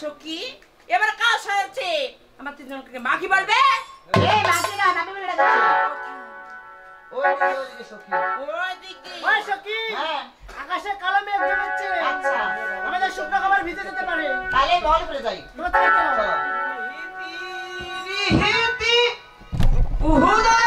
সখি এবার কাজ হয়েছে আমার মাখি এই মাখি না বলে ওই দিকে ওই হ্যাঁ। আকাশে কালো মেঘ জমেছে। আচ্ছা। আমাদের শুকনো খাবার ভিজে যেতে পারে। তাহলে বল করে যাই। চলো। হিতি হিতি উহুদা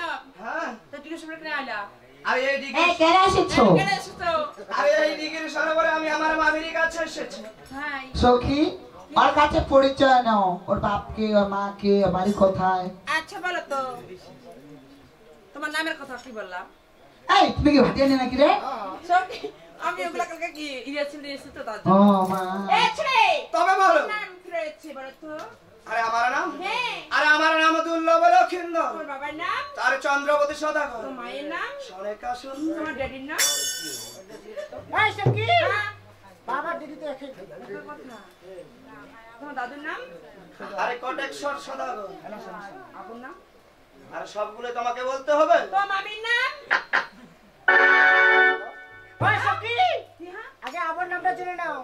তুমি হ্যাঁ তো জিজ্ঞেস করে কেন আইলা আরে এই এই কেন এসেছ কেন এসেছ আরে এই ডিগ্রি সরোবরে আমি আমার মামির কাছে এসেছি হাই সখী ওর কাছে পরিচয় নাও। ওর বাপকে ওর মাকে বাড়ি কোথায়। আচ্ছা বলো তো। তোমার নামের কথা কি বললাম? এই তুমি কি ভাটিয়ে নাকি রে? সত্যি আমি ওগুলা কালকে কি ছিল তো তার ও মা। এই ছেলে! তবে বলো। নাম কি বলো তো? আরে আমার নাম? হ্যাঁ। আরে আমার নাম দুর্লভ লক্ষিন্দর। তোমার বাবার নাম? তার চন্দ্রবতী সদাগর। মায়ের নাম? সনেকা সুন্দর তোমার ড্যাডির নাম? এই সখী হ্যাঁ। বাবার দিদি তো একই তোমার দাদুর নাম? আরে কটেশ্বর সদাগর। আবুর নাম? আর সবগুলো তোমাকে বলতে হবে? তোমার মামির নাম? ওই সখী হ্যাঁ? আগে আমার নামটা জেনে নাও।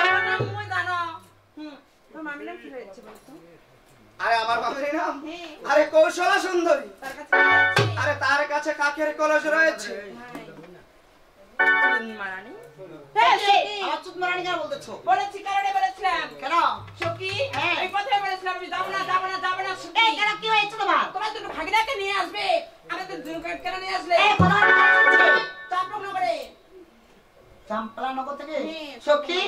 আমার নাম জানো। হুম। তোমার নাম কি রয়েছে বলো আরে আমার মামির নাম? আরে কৌশলা সুন্দরী। তার? আরে তার কাছে কাকের কলস রয়েছে। মারানি আমার চুপ মারানি কেন বলতেছো? বলেছি কারণে বলেছিলাম। কেন? সখী হ্যাঁ। হয়েছে ভাগিনাকে নিয়ে আসবে। আমাদের কেন নিয়ে করে চাম্পালা নগর। থেকে? হ্যাঁ। সখী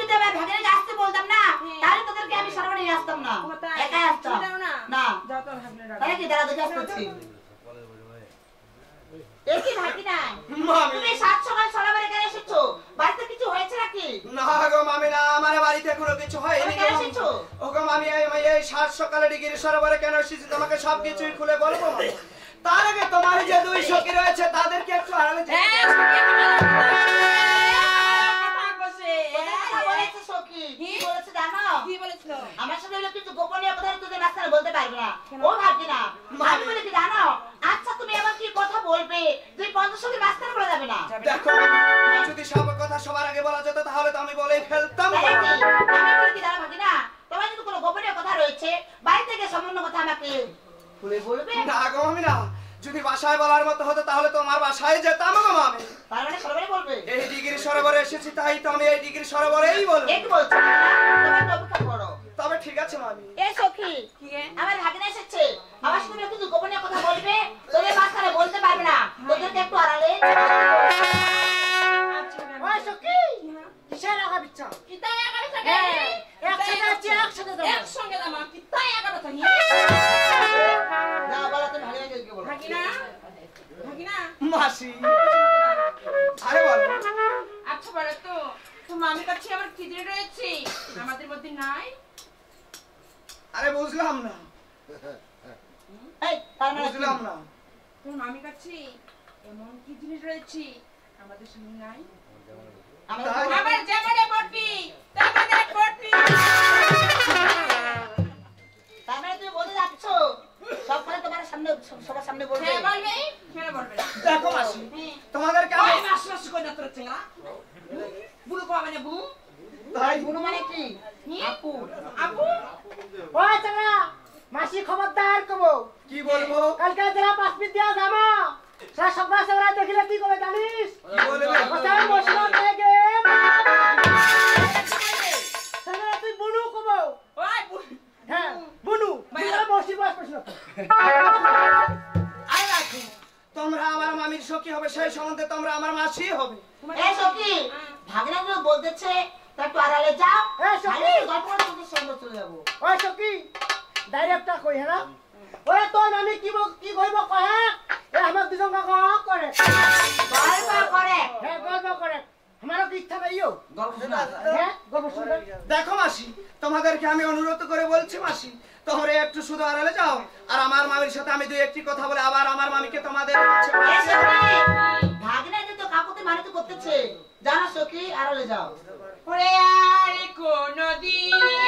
যদি আমার ভাগিনাকে আসতে বলতাম না হ্যাঁ। তাহলে তোদেরকে আমি সরাসরি আসতাম না? একাই আসতাম। না। না। যাও তাহলে কি দাঁড়া দেখে আসতেছি এ কি ভাগিনা তুমি সাত সকাল সরাবারে কেন এসেছ। বাড়িতে কিছু হয়েছে নাকি? না গো মামি না আমার বাড়িতে কোনো কিছু হয়নি কেন এসেছ? ও গো মামি আমি এই সাত সকালে ডিগ্রি সরোবরে কেন এসেছি? তোমাকে সব কিছুই খুলে বলব। তার আগে তোমার যে দুই সখী রয়েছে তাদেরকে একটু আড়ালে কি বলেছিল? আমার সাথে হলো কিছু গোপনীয় কথা তোদের মাঝখানে বলতে পারবে না? ও ভাবছি না। আমি বলে কি জানো? আচ্ছা তুমি এমন কি কথা বলবে? যে পঞ্চাশ সঙ্গে মাঝখানে বলা যাবে না। দেখো যদি সব কথা সবার আগে বলা যেত তাহলে তো আমি বলেই ফেলতাম আমি বলে কি? জানো ভাবছি না তোমার যদি কোনো গোপনীয় কথা রয়েছে। বাড়ি থেকে সম্পূর্ণ কথা আমাকে খুলে বলবে? না গো মামি না যদি বাসায় বলার মতো হতো তাহলে তোমার বাসায় যেতাম গো মামি তার মানে সবাই বলবে এই ডিগ্রি সরোবরে এসেছি তাই তো আমি এই ডিগ্রি সরোবরেই বলব এই কি বলছো না? তোমার একটু অপেক্ষা করো তবে ঠিক আছে মামি এ সখী কি রে? আমার ভাগিনা এসেছে আমার সাথে কিছু গোপনীয় কথা বলবে তোদের মাঝখানে বলতে পারবে না তোদেরকে একটু আড়ালে আচ্ছা? ওই সখী কিসের কিতাই? হ্যাঁ, একসাথে একসাথে। একসঙ্গে যাব। কিতাই থাকে? মাসি। আরে বলো। আচ্ছা বলো তো মামির কাছে আমার কি রয়েছে? আমাদের মধ্যে নাই? আরে বুঝলাম না। মানে বুঝলাম না। তোমার মামির কাছে এমন কি জিনিস রয়েছে? আমাদের সঙ্গে নাই? আমাদের তাই? আবার যেমনে বটবি তার মানে তুমি বলতে যাচ্ছ? সব কথা তোমার সামনে সবার সামনে বলবে। হ্যাঁ বলবে বলবে। দেখো মাসি তোমাদেরকে ওই আমি মাস মাস কই না তোর চেঙ্গা বুড়ো কো মানে বুড়ো তাই? বুনু মানে কি? আপু। আপু? ওই চালা মাসি খবরদার কব। কি বলব? কালকে যারা পাঁচ মিনিট দিয়া যাব। সারা সকাল সকাল দেখিলে কি করে জানিস? বলবে? কোথায় মশলা থেকে হ্যাঁ বুনু মসি বাস রাখো। তোমরা আমার মামির সখী হবে সেই সম্বন্ধে তোমরা আমার মাসি হবে। এই সখী? ভাগিনা বলতেছে তা একটু আড়ালে যাও। এই সখী! গল্প করে তোদের সঙ্গে চলে যাব। ওই সখী ডাইরেক্টটা কই হ্যাঁ? ওরে তোর আমি কি বল- কি কইব কহে? এ আমার দুজন কাকা করে। গল্প করে। হ্যাঁ গল্প করে। আমারও কি ইচ্ছা নাই হ্যাঁ দেখো মাসি তোমাদেরকে আমি অনুরোধ করে বলছি মাসি তোমরা একটু শুধু আড়ালে যাও আর আমার মামির সাথে আমি দুই একটি কথা বলে আবার আমার মামিকে তোমাদের দেব। সখী কাকুতে মানিত করতেছে। জানা সখী আড়ালে যাও। ওরে আর কোনদিন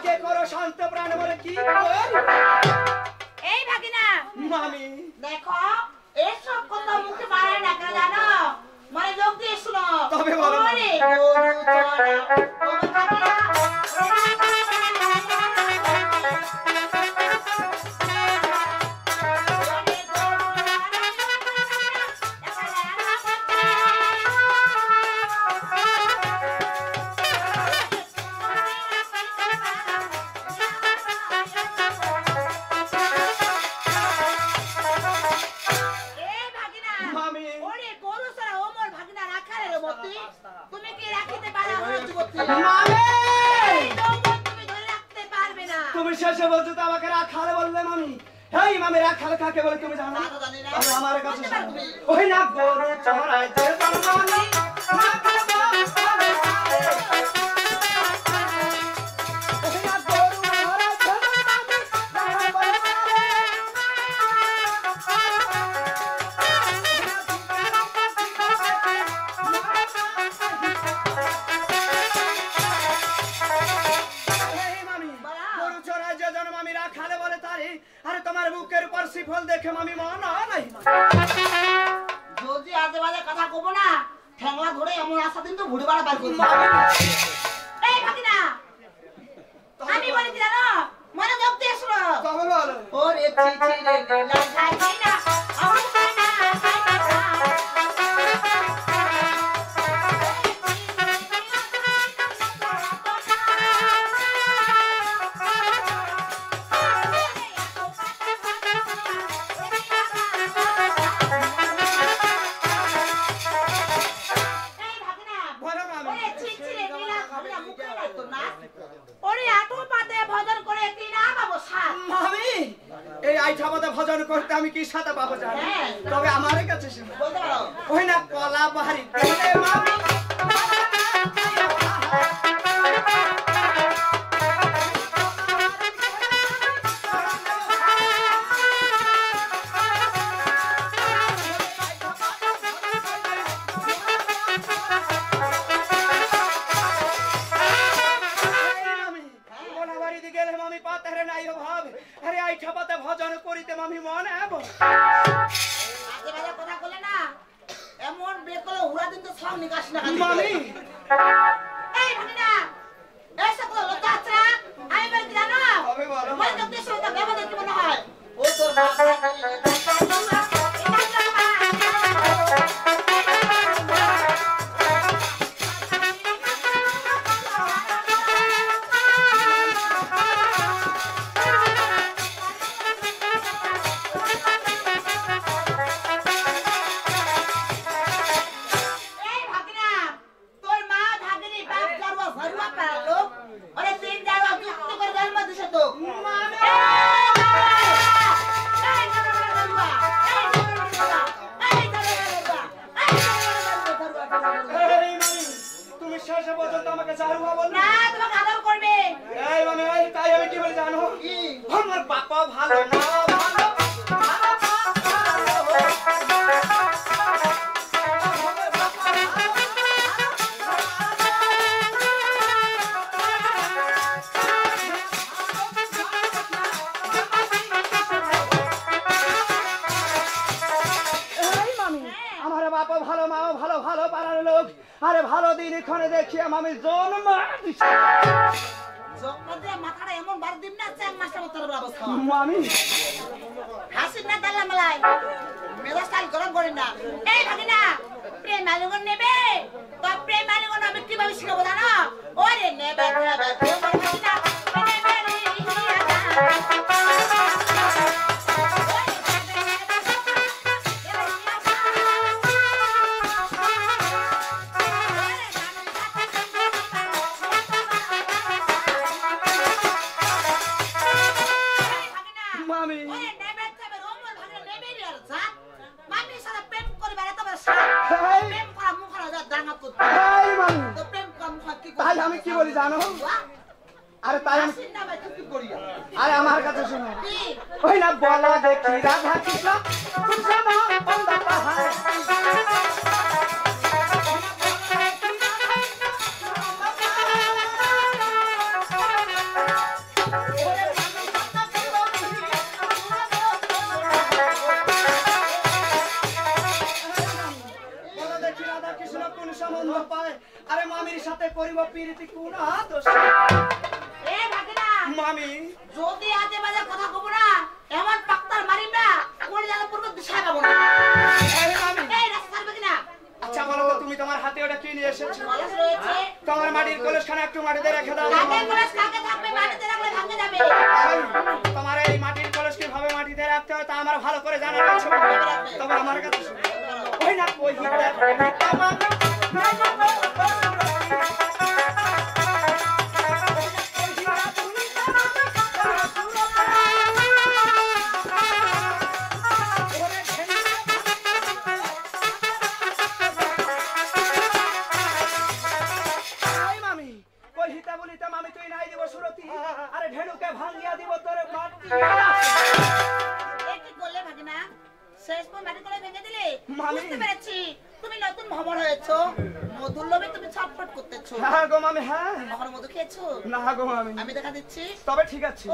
আগে করো শান্ত প্রাণ বলে কি এই ভাগিনা। মামি। দেখো এসব কথা মুখে বাড়ায় না জানো? মানে লোক দিয়ে শুনো। তবে বলো একটু মাটিতে রেখে দাও তোমার এই মাটির কলস কীভাবে মাটিতে রাখতে হয় তা আমার ভালো করে জানা আছে। তবে আমার কাছে ওই না ওই 七，倒杯七个七，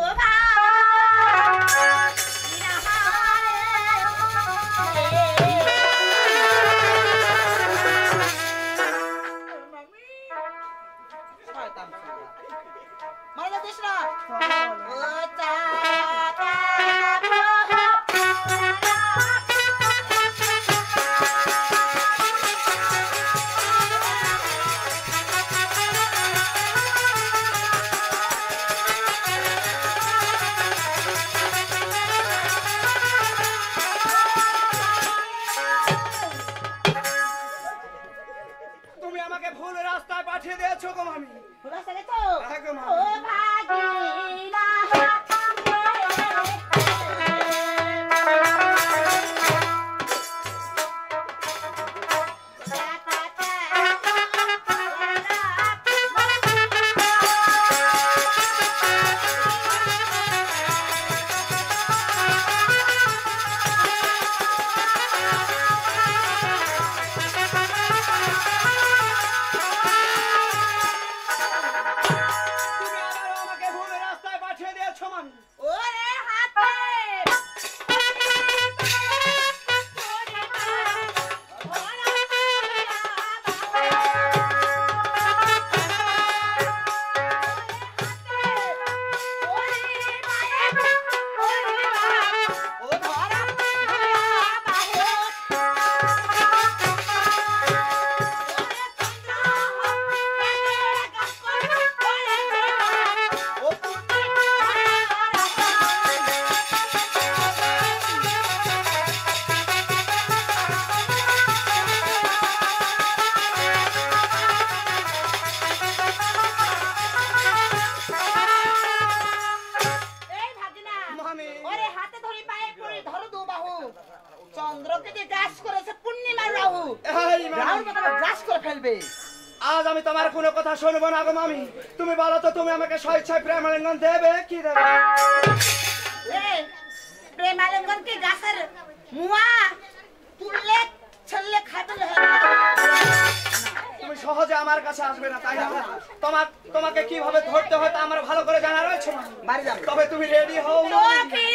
আমাকে স্বেচ্ছায় প্রেম আলিঙ্গন দেবে কি দেবে? প্রেমালিঙ্গন কি গাছের মুয়া? তুললে ছেলে খাইতে তুমি সহজে আমার কাছে আসবে না তাই না? তোমার তোমাকে কীভাবে ধরতে হয় তা আমার ভালো করে জানা রয়েছে বাড়ি যাবে। তবে তুমি রেডি হও। মামি।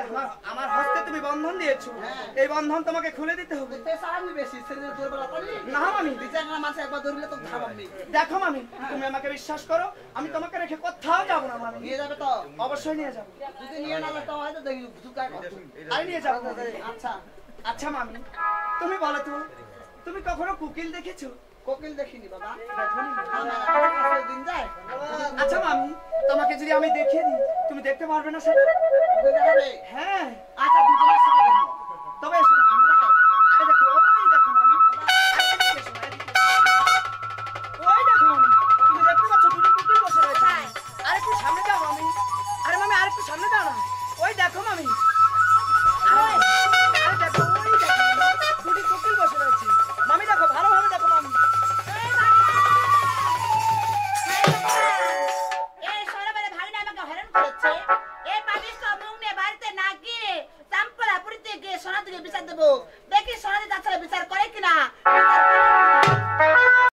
যে আমার আমার হস্তে তুমি বন্ধন দিয়েছ। হ্যাঁ। এই বন্ধন তোমাকে খুলে দিতে হবে। না মামি। দেখো মামি তুমি আমাকে বিশ্বাস করো আমি তোমাকে রেখে কোথাও যাব না মামি। নিয়ে যাবে তো? অবশ্যই নিয়ে যাব। যদি নিয়ে না যেতে হয় তো দেখি ঢুকায় নিয়ে যাব। আচ্ছা। আচ্ছা মামি তুমি বলো তো তুমি কখনো কুকিল দেখেছ? আচ্ছা মামি তোমাকে যদি আমি দেখিয়ে দিই তুমি দেখতে পারবে না সেটা হ্যাঁ। আচ্ছা তবে